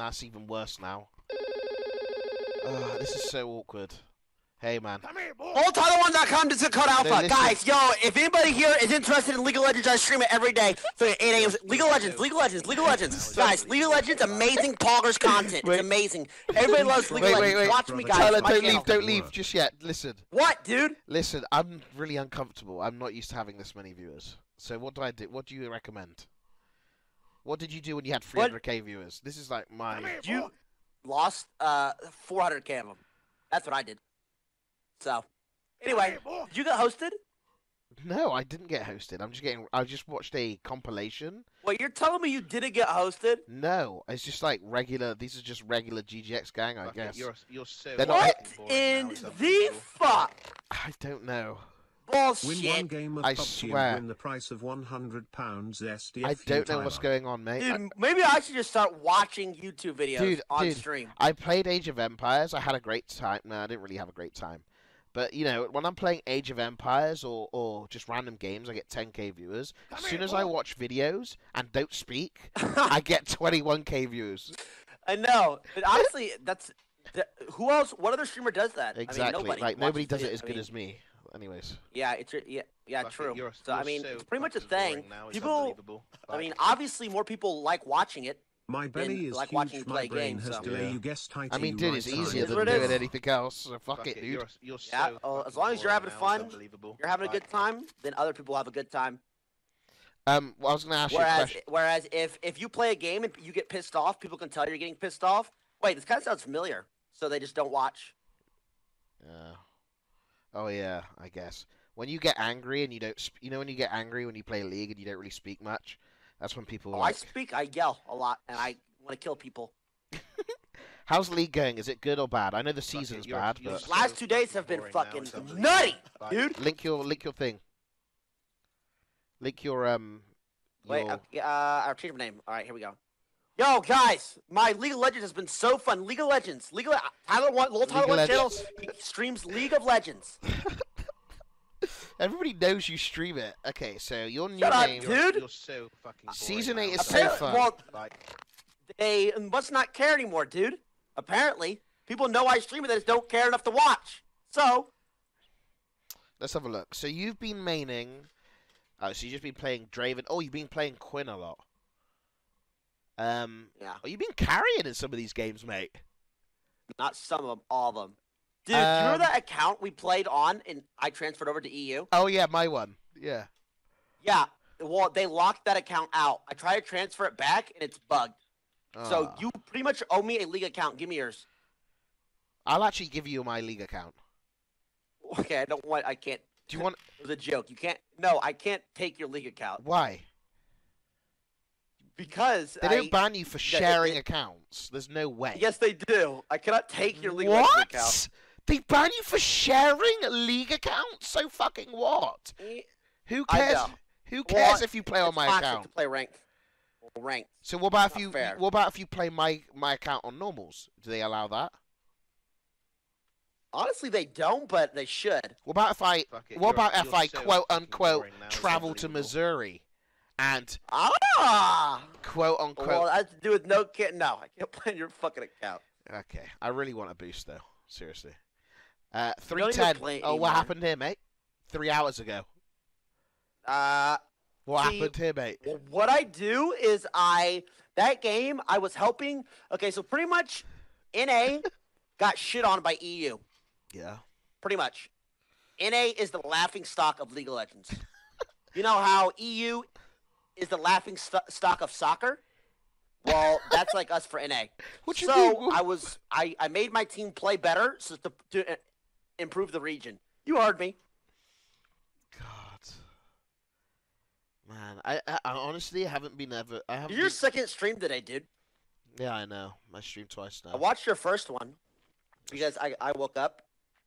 that's even worse now. Ah, this is so awkward. Hey, man. loltyler1.com to code Alpha. listen. Guys, yo, if anybody here is interested in League of Legends, I stream it every day. So at 8 a.m. League of Legends, League of Legends, League of Legends. Guys, League of Legends, amazing poggers content. It's amazing. Everybody loves League Wait, of Legends. wait. Watch me, guys. Tyler, don't channel. leave, don't leave just yet. Listen, What, dude? listen. I'm really uncomfortable. I'm not used to having this many viewers. So what do I do? What do you recommend? What did you do when you had 300k viewers? This is like my. You lost uh 400k of them. That's what I did. So, anyway, did you get hosted? No, I didn't get hosted. I'm just getting. I just watched a compilation. Wait, you're telling me you didn't get hosted? No, it's just like regular. These are just regular GGX gang, I Fuck it, guess. You're, you're so They're not What in now, the fuck? I don't know. Win one Bullshit. game of I PUBG swear. and win the price of £100 SDF. I don't know what's going on, mate. I- maybe I should just start watching YouTube videos Dude, on dude. stream. I played Age of Empires. I had a great time. No, I didn't really have a great time. But you know, when I'm playing Age of Empires or, or just random games, I get 10k viewers. As soon as I watch videos and don't speak, I get 21k views. I know, but honestly, that's th- who else? What other streamer does that? Exactly. I mean, nobody like nobody does videos. it as I good mean, as me. Anyways, Yeah, it's yeah, yeah, Fuck it, true. you're- so I you're mean, so it's pretty much a thing. now, People. I mean, obviously, more people like watching it. My belly Then, is like huge, watching you my play brain games, has so- Yeah. you guess tight I mean, dude, it's easier than what it doing anything else. So fuck, fuck it, it, dude. You're, you're Yeah, so oh, as long as you're having fun, unbelievable. You're having a good time, then other people have a good time. Um, well, I was gonna ask you a Whereas, question. whereas if if you play a game and you get pissed off, people can tell you're getting pissed off. Wait, this kind of sounds familiar. So they just don't watch. Yeah. Oh yeah, I guess. When you get angry and you don't, sp- you know, when you get angry when you play League and you don't really speak much, that's when people. Oh, I speak, I yell a lot, and I want to kill people. How's League going? Is it good or bad? I know the season's you're- bad, you're but so Last two days have been fucking nutty, Like, dude. link your link your thing. Link your um. Wait, your- uh, uh, I'll change my name. All right, here we go. Yo, guys, my League of Legends has been so fun. League of Legends, League of Le- Tyler One, little Tyler League of One channel streams League of Legends. Everybody knows you stream it. Okay, so your new Shut up, name. dude. You're, you're so fucking boring Season now, eight is it's so Appar- fun. Well, Like, they must not care anymore, dude. Apparently, people know I stream it, they just don't care enough to watch. So, Let's have a look. So you've been maining. Oh, so you've just been playing Draven. Oh, you've been playing Quinn a lot. Um, yeah, oh, you've been carrying in some of these games, mate. not some of them, all of them. Dude, do you remember Um, that account we played on and I transferred over to EU? Oh yeah, my one. Yeah. Yeah. Well, they locked that account out. I tried to transfer it back and it's bugged. So Ah. you pretty much owe me a league account. Give me yours. I'll actually give you my league account. Okay, I don't want. I can't. Do you want? It was a joke. You can't. No, I can't take your league account Why? Because They don't ban you for yeah, it- sharing accounts. There's no way. Yes, they do. I cannot take your league of What? account. They ban you for sharing league accounts. So fucking what? Who cares? know. Who Well, cares if you play on my account? To play ranked. Ranked. So what about if you? fair. What about if you play my my account on normals? Do they allow that? Honestly, they don't, but they should. What about if I? Fuck it, What about if you're I so quote unquote now, travel to unbelievable. Missouri and Ah. quote unquote? Well, that has to do with no kid. No, I can't play on your fucking account. Okay, I really want a boost though. Seriously. Uh, three ten. Oh, what happened here, mate? Three hours ago. Uh, What See, happened here, mate? Well, what I do is I that game I was helping. Okay, so pretty much, NA got shit on by EU. Yeah. Pretty much, NA is the laughing stock of League of Legends. you know how EU is the laughing st- stock of soccer? Well, that's like us for NA. What you so mean? I was I, I made my team play better so to, to uh, improve the region. You heard me. God. Man, I, I, I honestly haven't been ever. I haven't. Your Been... second stream today, dude. Yeah, I know. I streamed twice now. I watched your first one because I, I woke up.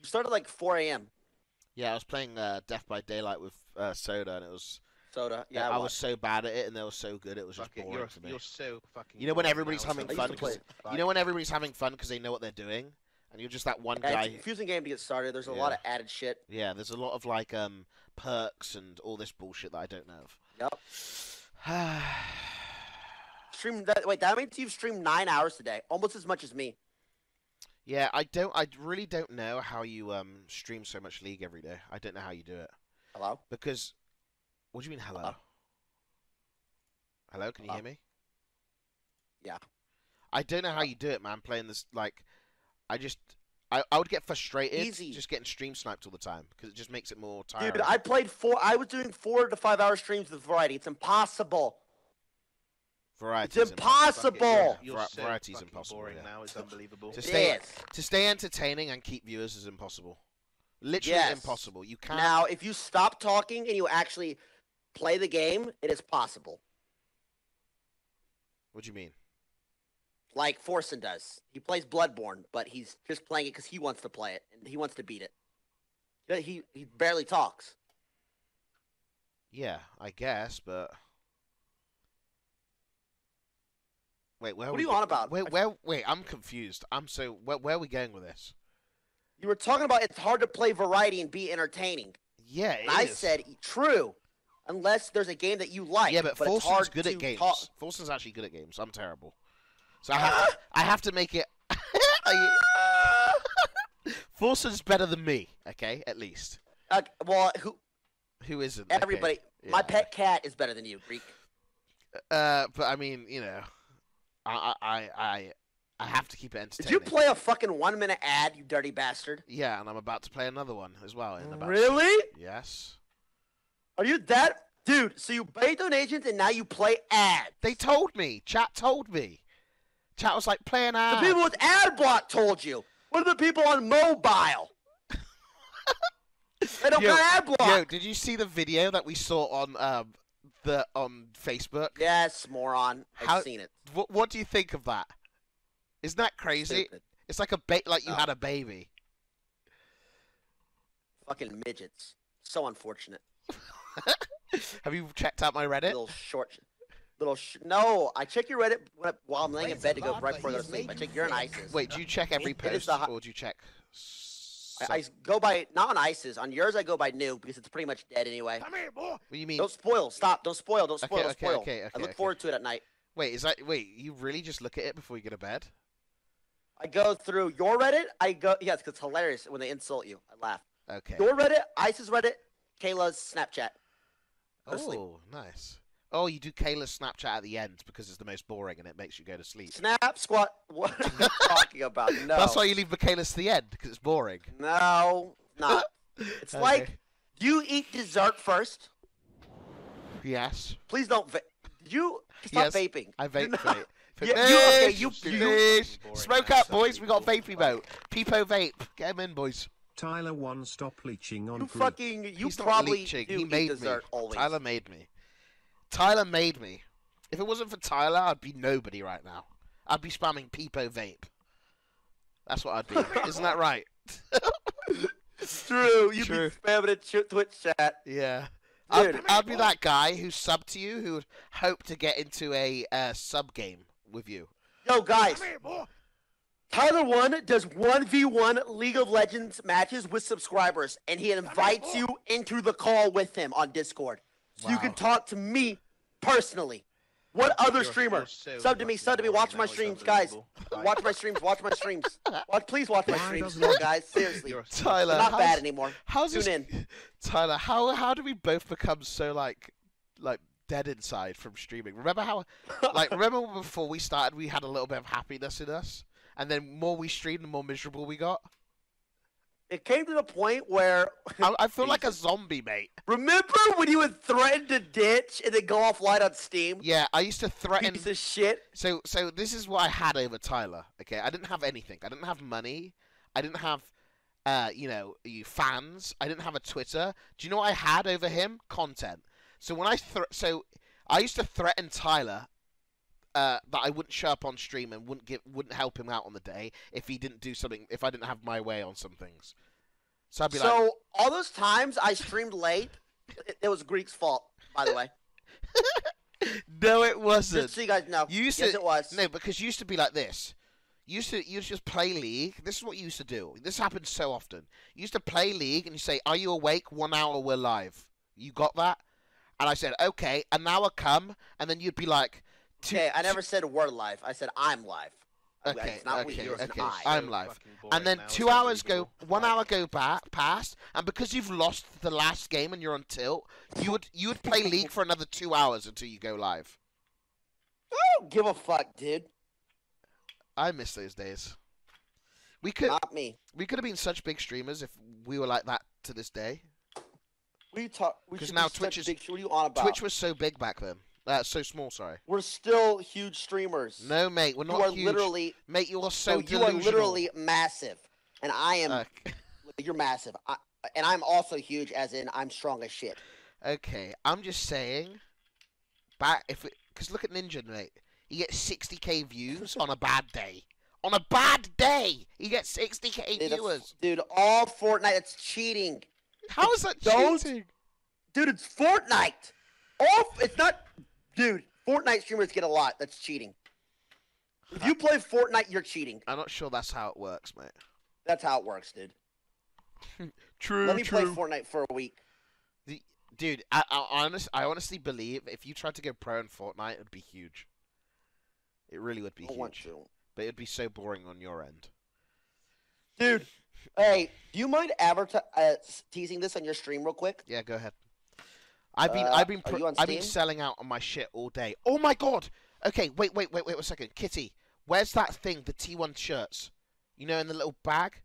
You started like 4 a.m. Yeah, I was playing uh, Dead by Daylight with uh, Soda, and it was. Soda. Yeah, I, I, was so bad at it, and they were so good. It was just fuck it, boring you're, to me. you're so fucking. You know when boring everybody's now, it's having I fun used to play 'cause- it. You know when everybody's having fun because they know what they're doing, and you're just that one Yeah, guy. it's a confusing game to get started. There's a lot of added shit. Yeah, there's a lot of like um perks and all this bullshit that I don't know of. Yep. streamed that. Wait, that means you've streamed nine hours today, almost as much as me. Yeah, I don't. I really don't know how you um stream so much League every day. I don't know how you do it Hello. because. What do you mean, hello? Hello? Hello, can you uh. hear me? Yeah. I don't know how you do it, man. Playing this like, I just. I, I would get frustrated Easy. just getting stream sniped all the time because it just makes it more tiring. Dude, I played four. I was doing four to five hour streams with variety. It's impossible. Variety. It's impossible. You're Vari- so variety's fucking impossible, boring yeah. now. It's unbelievable. To stay, Yes. to stay entertaining and keep viewers is impossible. Literally Yes. impossible. You can't. Now, if you stop talking and you actually play the game, it is possible. What do you mean? Like Forsen does. He plays Bloodborne, but he's just playing it because he wants to play it and he wants to beat it. He he barely talks. Yeah, I guess, but wait, where? What we are you on about? Wait, where? Wait, I'm confused. I'm so. Where, where are we going with this? You were talking about it's hard to play variety and be entertaining. Yeah, it And I is. said true, unless there's a game that you like. yeah, but, but hard good at games. talk- Forsen's actually good at games. I'm terrible, so I have to, I have to make it. Forsen's better than me. Okay, at least. Uh, well, who? Who isn't? Okay, Everybody. My pet cat is better than you, Greek. Uh, but I mean, you know, I I I I, have to keep it Did you play a fucking one minute ad, you dirty bastard? Yeah, and I'm about to play another one as well. In about Really? Yes. Are you that dude? So you pay donations and now you play ads. They told me. Chat told me. Chat was like, playing an The people with ad block told you. What are the people on mobile? they don't Yo, got ad block. Yo, did you see the video that we saw on um the on Facebook? Yes, moron. I've How- seen it. What What do you think of that? Isn't that crazy? Stupid. It's like a ba- like you No. had a baby. Fucking midgets. So unfortunate. Have you checked out my Reddit? Little short. Little sh- no, I check your Reddit when I, while I'm laying in bed to go right before I go to sleep. I check your and Isis. Wait, do you check every It is post the hi- or do you check? I, I go by not on Isis. On yours, I go by new because it's pretty much dead anyway. Come here, boy. What do you mean? Don't spoil. Stop. Don't spoil. Don't Okay, spoil. don't okay, spoil. okay, I look okay. forward to it at night. Wait, is that wait? You really just look at it before you go to bed? I go through your Reddit. I go yes, 'cause it's hilarious when they insult you. I laugh. Okay. Your Reddit, Isis Reddit, Kayla's Snapchat. Oh, nice. Oh, you do Kayla's Snapchat at the end because it's the most boring and it makes you go to sleep. Snap squat. What are you talking about? No. That's why you leave Macaiyla's to the end because it's boring. No, not. It's Okay. like you eat dessert first. Yes, Please don't. Va- you stop Yes, vaping? I vape. not- vape. Yeah, you- okay, you- you-. Boring Smoke up, boys. We got vapey boat. Peepo vape. Get him in, boys. Tyler one stop leeching on You Greek. fucking. You He's not probably leeching. do He eat made dessert me. always. Tyler made me. Tyler made me. If it wasn't for Tyler, I'd be nobody right now. I'd be spamming Peepo vape. That's what I'd be. Isn't that right? It's true. You True. be spamming it ch- Twitch chat. Yeah. I'd, I'd be that guy who subbed to you who would hope to get into a uh, sub game with you. Yo, guys. Tyler One does 1v1 League of Legends matches with subscribers, and he invites you into the call with him on Discord. So you can talk to me personally. What other You're- streamer? so sub to me, sub to me, watch my streams, guys. Watch my streams, watch my streams. Watch, please watch my streams, doesn't- guys. Seriously. Tyler, They're not bad anymore. How's Tune this, in. Tyler? How how do we both become so like like dead inside from streaming? Remember how like remember before we started we had a little bit of happiness in us, and then more we streamed, the more miserable we got. It came to the point where I, I feel like a zombie, mate. remember when you would threaten to ditch and then go offline on Steam? Yeah, I used to threaten. Piece of shit. So so this is what I had over Tyler. Okay, I didn't have anything. I didn't have money. I didn't have, uh, you know, you fans. I didn't have a Twitter. Do you know what I had over him? Content. So when I thr so I used to threaten Tyler. Uh, that I wouldn't show up on stream and wouldn't give, wouldn't help him out on the day if he didn't do something. If I didn't have my way on some things, so I'd be like, So all those times I streamed late, it, was Greek's fault, by the way. "No, it wasn't." Just so you guys know. You used yes, to it was. no, because you used to be like this. You used to you used to just play League. This is what you used to do. This happens so often. You used to play League and you say, "Are you awake? One hour, we're live." You got that? And I said, "Okay." An hour come, and then you'd be like, Okay, I never said we're live. I said I'm live. Okay, it's not we, okay, an okay. I. I'm live. and then now, two hours go, one hour go back past, and because you've lost the last game and you're on tilt, you would you would play League for another two hours until you go live. I don't give a fuck, dude. I miss those days. We could Not me. we could have been such big streamers if we were like that to this day. What are you talk? We 'Cause should now be Twitch is- big- What are you on about? Twitch was so big back then. Uh, so small, sorry. We're still huge streamers. No, mate, we're not. you are huge. literally. Mate, you are so no, you are literally massive, and I am. Uh, You're massive, I, and I'm also huge, as in I'm strong as shit. okay, I'm just saying. Back if because look at Ninja, mate. He gets 60k views on a bad day. On a bad day, he gets 60k Dude, that's- viewers. dude, all Fortnite. It's cheating, How is that Don't- cheating? dude. It's Fortnite. All it's not, dude. Fortnite streamers get a lot. That's cheating. If you play Fortnite, you're cheating. I'm not sure that's how it works, mate. That's how it works, dude. True, Let me play Fortnite for a week. Dude, I, I, honest, I honestly believe if you tried to go pro in Fortnite, it'd be huge. It really would be I want huge. to. But it'd be so boring on your end. Dude, hey, do you mind adverti- uh, teasing this on your stream real quick? Yeah, go ahead. I've been, Uh, I've been, are pro- you on I've been selling out on my shit all day. Oh my god! Okay, wait, wait, wait, wait a second. Kitty, where's that thing? The T1 shirts. You know, in the little bag.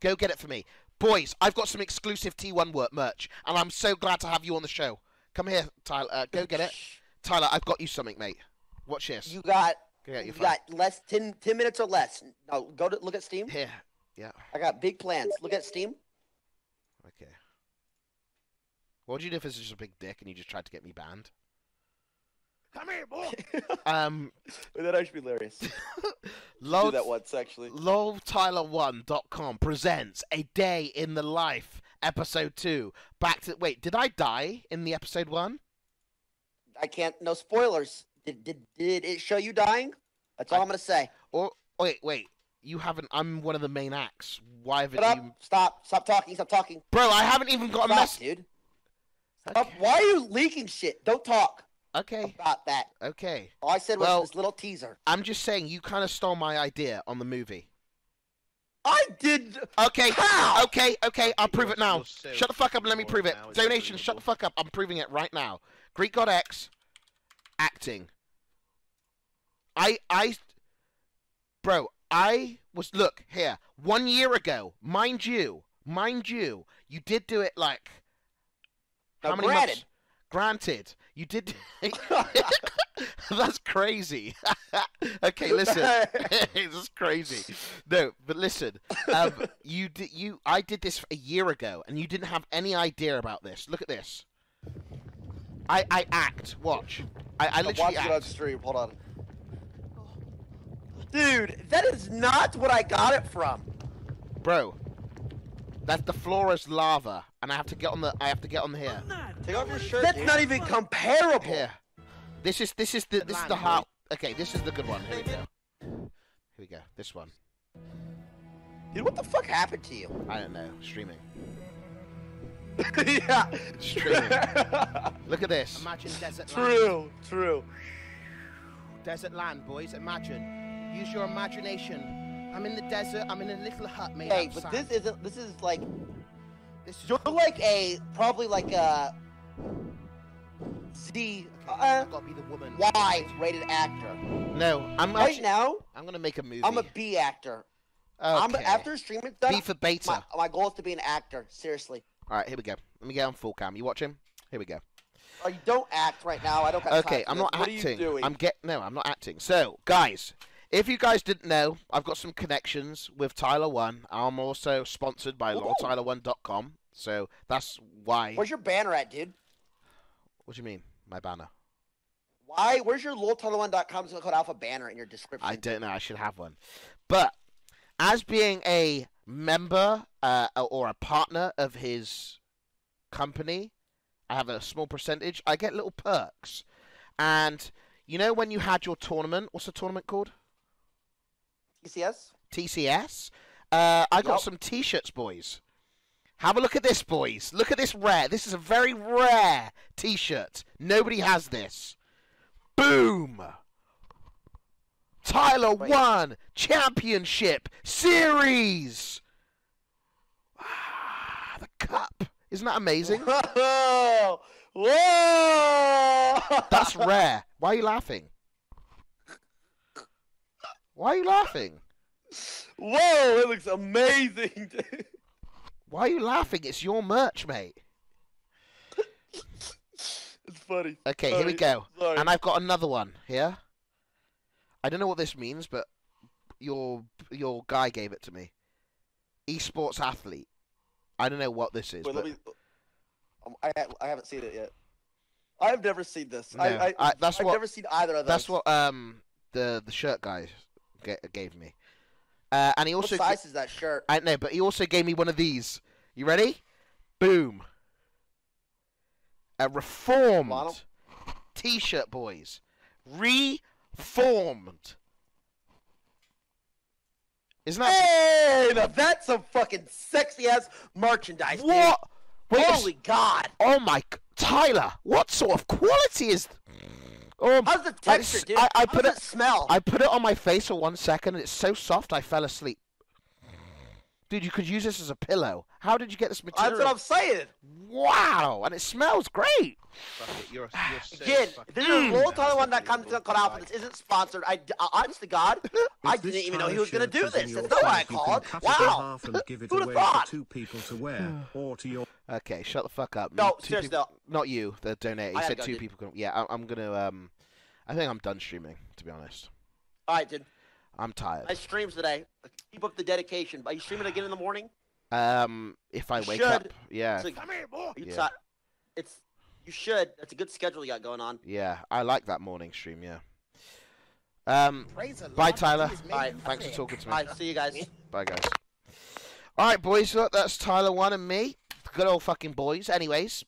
Go get it for me, boys. I've got some exclusive T1 work merch, and I'm so glad to have you on the show. Come here, Tyler. Uh, go get it, Tyler. I've got you something, mate. Watch this. You got, go you phone. got less 10, 10 minutes or less. No, go to look at Steam. Here. Yeah. I got big plans. Look at Steam. Okay. What would you do if this is just a big dick and you just tried to get me banned? Come here, boy. Um, that actually be hilarious. Do lol, that once, actually. loltyler1.com presents a day in the life, episode two. Back to wait, did I die in the episode one? I can't. No spoilers. Did did did it show you dying? That's all I- I, am gonna say. Or wait, wait, you haven't. I'm one of the main acts. Why haven't Shut up. you, Stop. Stop talking. Stop talking. bro? I haven't even got a message, mess. Dude. Stop. Why are you leaking shit? Don't talk Okay, about that. okay. All I said was Well- this little teaser. I'm just saying you kind of stole my idea on the movie. I did. Okay, How? okay, okay. I'll prove it now. So Shut the fuck up and let me prove it. now, Donation, shut the fuck up. I'm proving it right now. Greek God X, acting. I, I, bro, I was, look, here, one year ago, mind you, mind you, you did do it like, Now, how many granted, months? Granted, you did. That's crazy. okay, listen. this is crazy. No, but listen. Um, you did. You. I did this a year ago, and you didn't have any idea about this. Look at this. I. I act. Watch. I. I literally watching it on stream. Hold on. Dude, that is not what I got it from. Bro. That the floor is lava, and I have to get on the. I have to get on here. Take off your shirt. That's not even comparable. Here. This is. This is the. This is the heart. Okay, this is the good one. Here we go. Here we go. This one. Dude, what the fuck happened to you? I don't know. Streaming. yeah. Streaming. Look at this. Imagine desert land. true. True. Desert land, boys. Imagine. Use your imagination. I'm in the desert. I'm in a little hut made Hey, but this isn't. This is like This is you're like a probably like a Z Okay, uh, I've got to be the woman. Y rated actor. No, I'm Right actually, now, I'm gonna make a movie. I'm a B actor. I'm Okay. after streaming done. B for beta. my, my goal is to be an actor. Seriously. All right, here we go. Let me get on full cam. You watch him? Here we go. Oh, you don't act right now. I don't have Okay, for I'm this. not what acting. Are you doing? I'm get no, I'm not acting. So, guys, if you guys didn't know, I've got some connections with Tyler One. I'm also sponsored by Ooh. loltyler1.com. So that's why. Where's your banner at, dude? What do you mean, my banner? Why? Where's your loltyler1.com code alpha banner in your description? I don't know. I should have one. But as being a member uh, or a partner of his company, I have a small percentage. I get little perks. And you know when you had your tournament, what's the tournament called? TCS? TCS. Uh, I got Yup. some T-shirts, boys. Have a look at this, boys. Look at this rare. This is a very rare T-shirt. Nobody has this. Boom. Tyler Wait. won championship series. Ah, the cup. Isn't that amazing? Whoa! Whoa! That's rare. Why are you laughing? Why are you laughing? Whoa! It looks amazing, dude. Why are you laughing? It's your merch, mate. It's funny. Okay, here we go. Sorry. And I've got another one here. I don't know what this means, but your your guy gave it to me. Esports athlete. I don't know what this is. Wait, but me. Um, I I haven't seen it yet. I've never seen this. No, I, I, I- that's I've what- never seen either of those. that's what um the the shirt guy gave me. Uh, and he also What size is that shirt? I know, but he also gave me one of these. You ready? Boom. A reformed Model? T-shirt, boys. Reformed. Isn't that Hey, now that's some fucking sexy ass merchandise, what? Holy God! oh my! Tyler, what sort of quality is? Oh, How's the texture, dude? I, I put does it. it smell? I put it on my face for one second, and it's so soft I fell asleep. Dude, you could use this as a pillow. How did you get this material? That's what I'm saying. Wow, and it smells great. Fuck it, you're, you're so Again, this is a roll Tyler one that comes to cut out, but this isn't sponsored. I, uh, honest to God, I didn't even know he was gonna do this. your That's not why I you called. can cut it in Wow. half and give it Who'd have away thought? two people to wear, or to your Okay, shut the fuck up. No, two seriously, people- not you. The donate. He said two people. Can, yeah, I, I'm gonna. Um, I think I'm done streaming. To be honest, All right, dude. I'm tired. I streams today. Keep up the dedication. Are you streaming again in the morning? Um, if I You wake should. up, yeah, It's, like, Come here, boy. are you Yeah. ti- it's you should. That's a good schedule you got going on. yeah, I like that morning stream. Yeah. Um, Praise Bye, Tyler. Bye. thanks for talking to me. All right, see you guys. Bye, guys. All right, boys. Look, that's Tyler one and me. Good old fucking boys. Anyways,